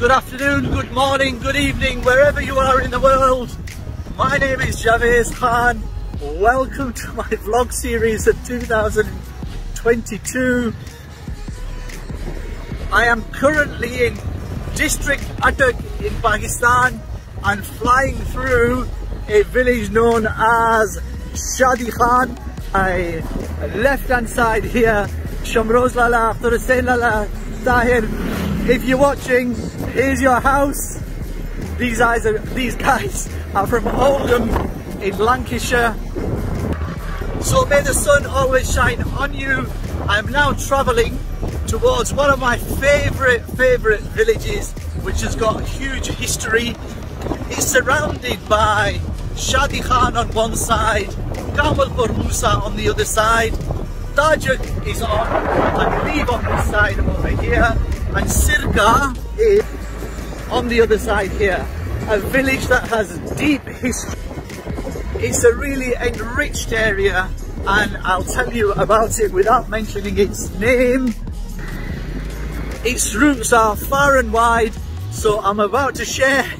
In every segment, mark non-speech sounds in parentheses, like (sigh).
Good afternoon, good morning, good evening, wherever you are in the world. My name is Javez Khan. Welcome to my vlog series of 2022. I am currently in District Attock in Pakistan and flying through a village known as Shadi Khan. I left hand side here, Shamroz Lala, Hussein Lala, Tahir. If you're watching, here's your house. These guys are, these guys are from Oldham in Lancashire. So may the sun always shine on you. I'm now travelling towards one of my favourite, favourite villages, which has got a huge history. It's surrounded by Shadi Khan on one side, Kamalpur Musa on the other side, Tajik is on, I believe on this side over here, and Sirga is on the other side here. A village that has deep history. It's a really enriched area and I'll tell you about it without mentioning its name. Its roots are far and wide, so I'm about to share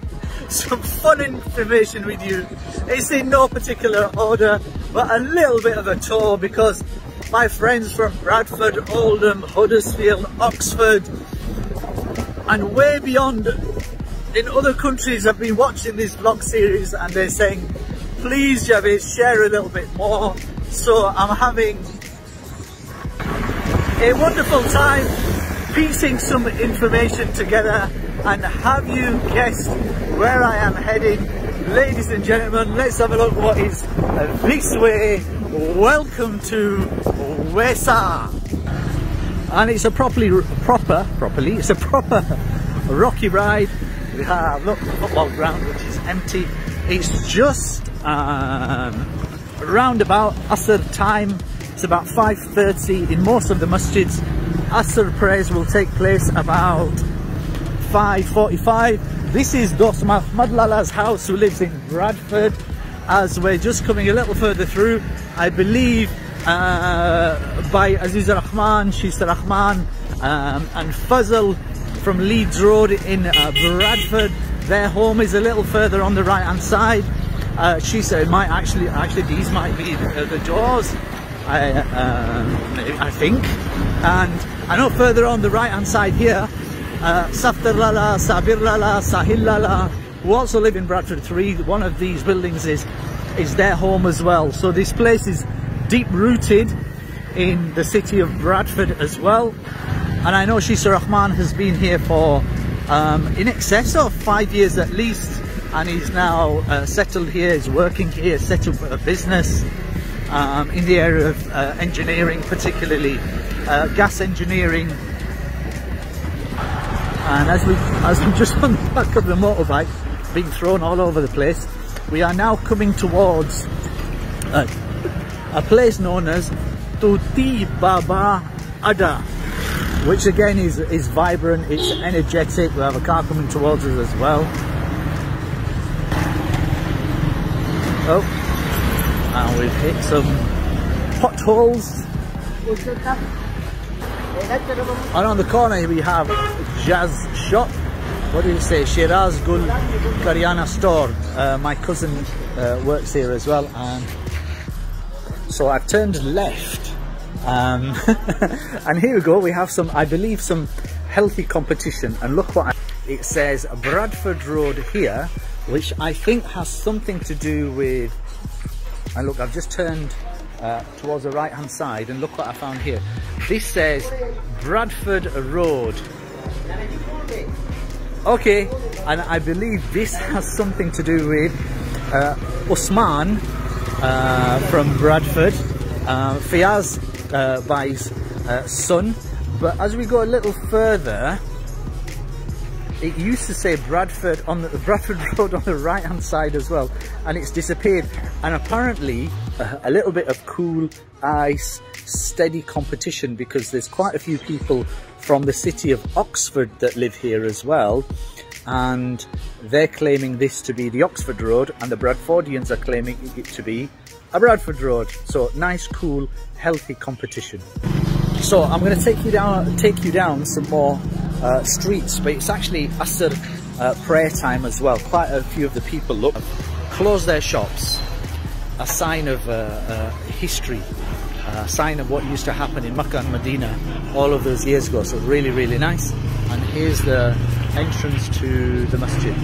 (laughs) some fun information with you. It's in no particular order, but a little bit of a tour because my friends from Bradford, Oldham, Huddersfield, Oxford, and way beyond in other countries have been watching this vlog series and they're saying, please Javez, share a little bit more. So I'm having a wonderful time piecing some information together and have you guessed where I am heading? Ladies and gentlemen, let's have a look what is this way. Welcome to Waisa. And it's a properly, proper, properly, it's a proper rocky ride. We have, look, football ground which is empty. It's just um, around about Asr time. It's about 5.30 in most of the masjids. Asr prayers will take place about 5.45. This is Dost Mahmad Lala's house who lives in Bradford. As we're just coming a little further through, I believe uh, by Aziz Rahman, Shisa Rahman um, and Fazal from Leeds Road in uh, Bradford. Their home is a little further on the right hand side. Uh, she said might actually, actually these might be the, the doors, I, uh, I think. And I know further on the right hand side here, uh, Saftar Lala, Sabir Lala, Sahil Lala, who also live in Bradford 3. One of these buildings is, is their home as well. So this place is deep rooted in the city of Bradford as well. And I know Shisa Rahman has been here for um, in excess of five years at least and he's now uh, settled here, he's working here, set up a business um, in the area of uh, engineering, particularly uh, gas engineering. And as we as I'm just on the back of the motorbike, being thrown all over the place, we are now coming towards a, place known as Tuti Baba Ada, which again is is vibrant, it's energetic. We have a car coming towards us as well. Oh, and we've hit some potholes. And on the corner we have Jazz Shop. What do you say? Shiraz Gul Karyana Store. Uh, my cousin uh, works here as well, and so I've turned left. Um, (laughs) and here we go. We have some, I believe, some healthy competition. And look what I, it says: Bradford Road here which I think has something to do with, and look, I've just turned uh, towards the right hand side and look what I found here. This says Bradford Road. Okay, and I believe this has something to do with uh, Usman uh, from Bradford, uh, Fiaz uh, Bai's uh, son. But as we go a little further, it used to say Bradford on the (laughs) Bradford Road on the right hand side as well and it's disappeared. And apparently a, a, little bit of cool ice steady competition because there's quite a few people from the city of Oxford that live here as well and they're claiming this to be the Oxford Road and the Bradfordians are claiming it to be a Bradford Road so nice cool healthy competition so I'm going to take you down take you down some more uh, streets, but it's actually Asr uh, prayer time as well. Quite a few of the people look close their shops, a sign of uh, uh, history, a sign of what used to happen in Makkah and Medina all of those years ago. So really, really nice. And here's the entrance to the masjid.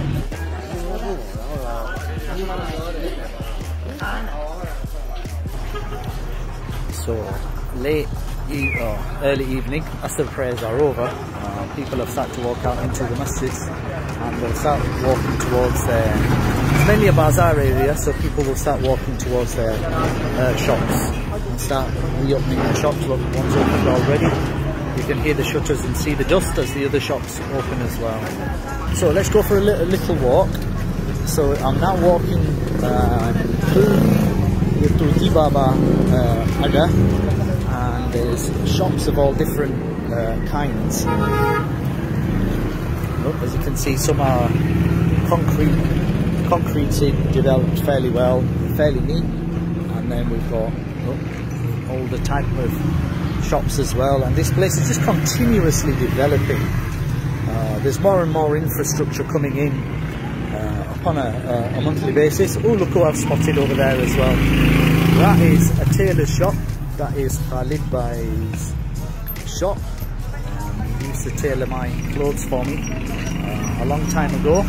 So late e oh, early evening, Asr prayers are over. Uh, people have started to walk out into the masjid and they'll start walking towards their, it's mainly a bazaar area, so people will start walking towards their uh, shops and start reopening their shops. Look, one's opened already. You can hear the shutters and see the dust as the other shops open as well. So let's go for a little, walk. So I'm now walking uh, through the Baba uh, Aga and there's shops of all different uh, kinds. Look, as you can see, some are concrete, concreted, developed fairly well, fairly neat, and then we've got look, all the type of shops as well. And this place is just continuously developing. Uh, there's more and more infrastructure coming in uh, upon a, a, monthly basis. Oh, look who I've spotted over there as well. That is a tailor shop that is Khalid Bai's shop. Um, he used to tailor my clothes for me uh, a long time ago.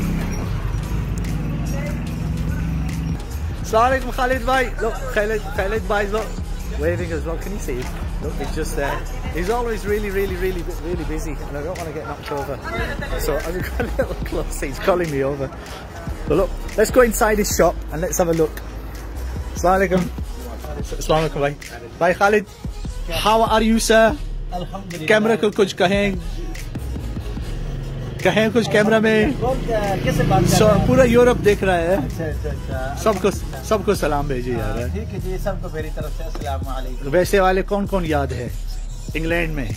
Assalamualaikum Khalid. Look, Khalid, Khalid Bai, look, waving as well. Can you see? He's, look, he's just there. He's always really, really, really, really busy, and I don't want to get knocked over. So as we got a little (laughs) closer, he's calling me over. But look, let's go inside his shop and let's have a look. Assalamualaikum. Assalamualaikum, bhai. Bhai Khalid, how are you, sir? Camera ko kuch kahenge. कहें कुछ camera में पूरा Europe देख रहा है सबको सबको सलाम भेजिए यार ठीक है जी सबको मेरी तरफ़ से अस्सलाम वालेकुम वैसे वाले कौन कौन याद है इंग्लैंड में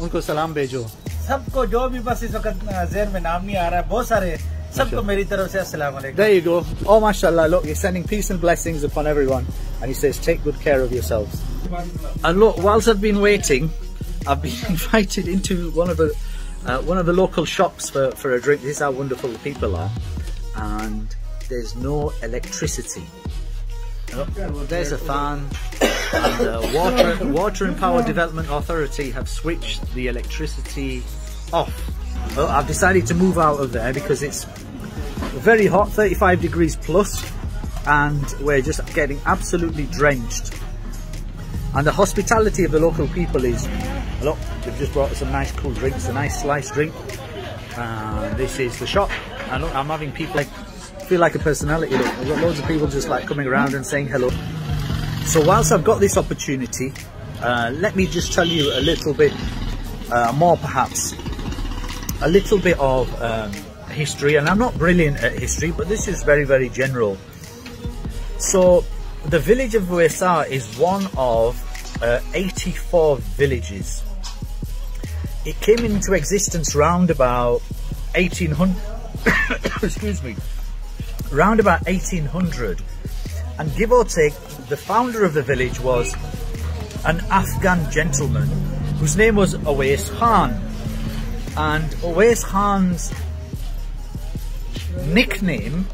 उनको सलाम भेजो सबको जो भी बस इस वक्त जेर में नाम नहीं आ रहा है बहुत सारे सबको मेरी तरफ़ से अस्सलाम वालेकुम There you go. Oh, mashallah. Look, you're sending peace and blessings upon everyone. And he says, take good care of yourselves. And look, whilst I've been waiting, I've been invited into one of the uh, one of the local shops for, for a drink. This is how wonderful the people are. And there's no electricity. Oh, there's a fan. and uh, Water, Water and Power Development Authority have switched the electricity off. Oh, I've decided to move out of there because it's very hot, 35 degrees plus, and we're just getting absolutely drenched. And the hospitality of the local people is, look, they've just brought us some nice cool drinks, a nice sliced drink. This is the shop. And look, I'm having people like, feel like a personality. Look, I've got loads of people just like coming around and saying hello. So whilst I've got this opportunity, uh, let me just tell you a little bit uh, more perhaps, a little bit of um, history. And I'm not brilliant at history, but this is very, very general. So the village of Waisa is one of uh, 84 villages. It came into existence round about 1800, (coughs) excuse me, round about 1800. And give or take, the founder of the village was an Afghan gentleman whose name was Awais Khan. And Awais Khan's nickname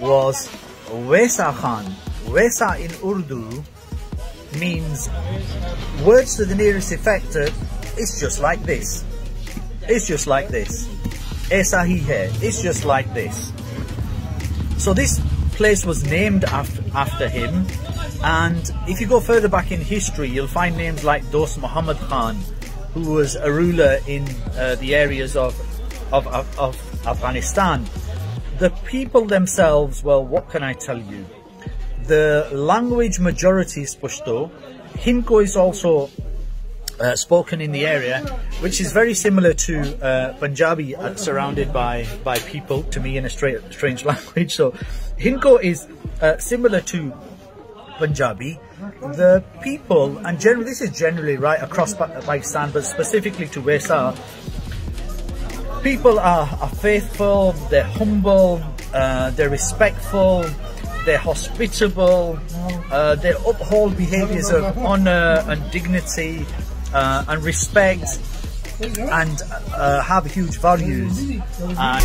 was Waisa Khan. Waisa in Urdu means words to the nearest effect it's just like this. It's just like this. Aisa hi hai. It's just like this. So this place was named after, after him and if you go further back in history you'll find names like Dost Muhammad Khan who was a ruler in uh, the areas of, of, of, of Afghanistan. The people themselves, well what can I tell you? The language majority is Pashto. Hindko is also uh, spoken in the area, which is very similar to uh, Punjabi, uh, surrounded by by people. To me, in a straight, strange (laughs) language. So, Hindko is uh, similar to Punjabi. The people, and generally, this is generally right across Pakistan, but specifically to Waisa, people are, are faithful, they're humble, uh, they're respectful, they're hospitable, uh, they uphold behaviours of honour and dignity uh, and respect. and uh, have huge values. Uh,